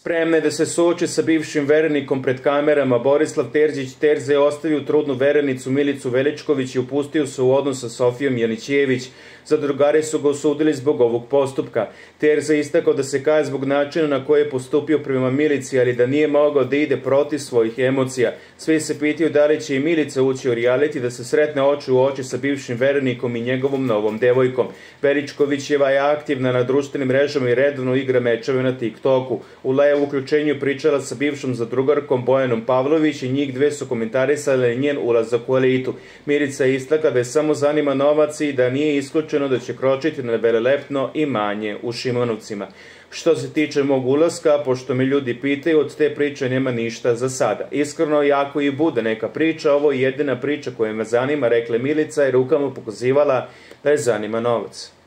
Spremna je da se suoči sa bivšim verenikom pred kamerama, Borislav Terzić Terze ostavio trudnu verenicu Milicu Veličković i upustio se u odnos sa Sofijom Janićević. Zadrugari su ga osudili zbog ovog postupka. Terza je istakao da se kaje zbog načina na koje je postupio prema Milici, ali da nije mogao da ide protiv svojih emocija. Svi se pitaju da li će i Milica ući u reality da se sretne oči u oči sa bivšim verenikom i njegovom novom devojkom. Veličkovićeva je aktivna na društvenim mrežama i redovno igra mečeve na TikToku. U je u uključenju pričala sa bivšom zadrugarkom Bojanom Pavlović i njih dve su komentarisale njen ulazak u elitu. Mirica je istakla da je samo zanima novac i da nije isključeno da će kročiti na velelepno imanje u Šimonovcima. Što se tiče mog ulaska, pošto me ljudi pitaju, od te priče nema ništa za sada. Iskreno, jako i bude neka priča, ovo je jedina priča koja me zanima, rekla Milica i rukama pokazivala da je zanima novac.